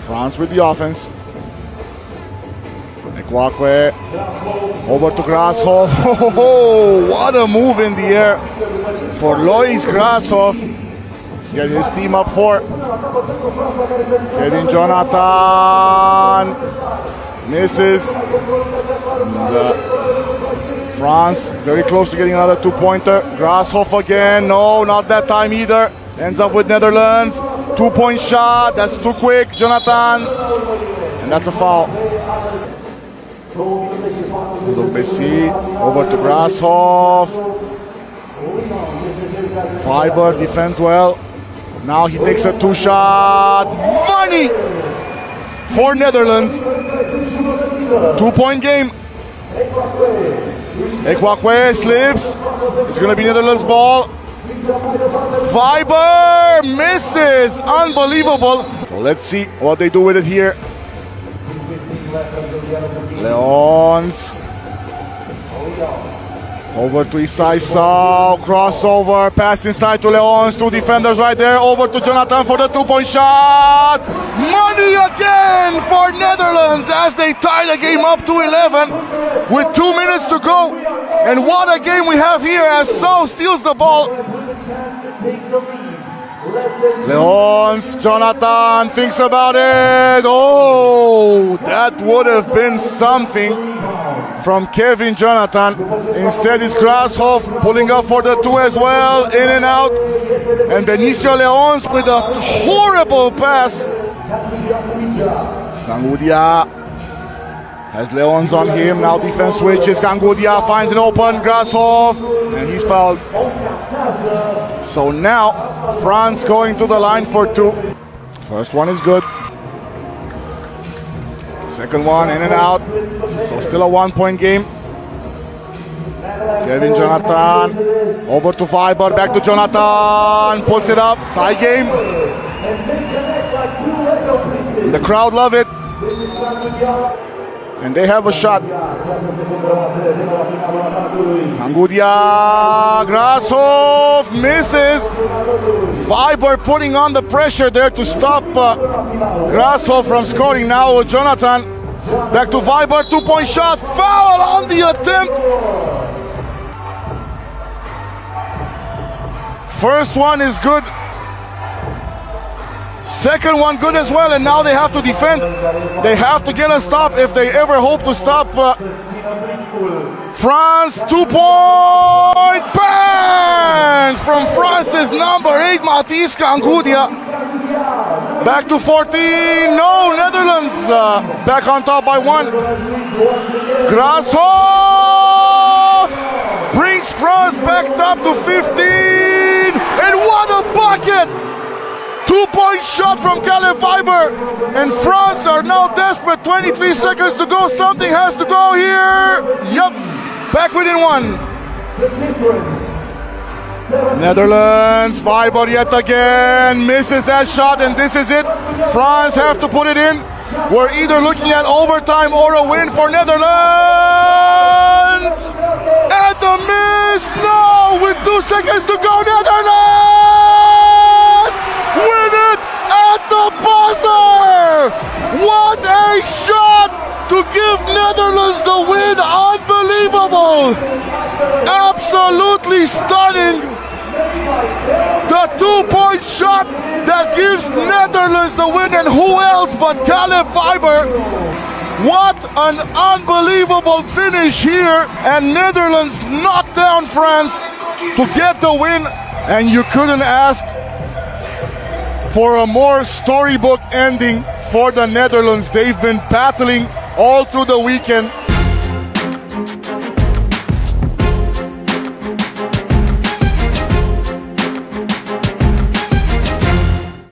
France with the offense. Ekwakwe over to Grasshoff. Oh, what a move in the air for Lois Grasshoff. Get his team up for. Kevin Jonathan misses. Uh, France very close to getting another two-pointer. Grasshoff again. No, not that time either. Ends up with Netherlands. Two-point shot. That's too quick, Jonathan. And that's a foul. Bessi over to Grasshoff. Fiber defends well. Now he takes a two shot. Money for Netherlands. Two point game. Ekwakwe slips. It's going to be Netherlands ball. Fiber misses. Unbelievable. So let's see what they do with it here. Leons. Over to Isai Sao, crossover, pass inside to Leons, two defenders right there, over to Jonathan for the two-point shot. Money again for Netherlands as they tie the game up to 11 with two minutes to go. And what a game we have here as Sao steals the ball. Leons, Jonathan thinks about it. Oh, that would have been something from Kevin Jonathan. Instead, it's Grasshoff pulling up for the two as well, in and out. And Benicio Leons with a horrible pass. Gangudia has Leons on him. Now defense switches. Gangudia finds an open. Grasshoff. And he's fouled. So now, France going to the line for two. First one is good. Second one in and out. So still a one-point game. Kevin Jonathan over to Fiber, back to Jonathan, puts it up, tie game. The crowd love it. And they have a shot. Gangudia Grasshoff misses. Fiber putting on the pressure there to stop uh, Grasshoff from scoring. Now Jonathan back to Fiber, two-point shot, foul on the attempt. First one is good. Second one good as well, and now they have to defend. They have to get a stop if they ever hope to stop uh, France. Two-point bang from France's number eight, Mathis Gangudia. Back to 14. No, Netherlands uh, back on top by one. Grasshoff brings France back up to 15. And what a bucket! Two-point shot from Caleb Fiber. And France are now desperate. 23 seconds to go. Something has to go here. Yep. Back within one. Netherlands, Fiber yet again. Misses that shot and this is it. France have to put it in. We're either looking at overtime or a win for Netherlands. And the miss. No, with two seconds to go, Netherlands What a shot to give Netherlands the win! Unbelievable! Absolutely stunning! The two-point shot that gives Netherlands the win, and who else but Caleb Fiber? What an unbelievable finish here, and Netherlands knocked down France to get the win, and you couldn't ask for a more storybook ending for the Netherlands. They've been battling all through the weekend.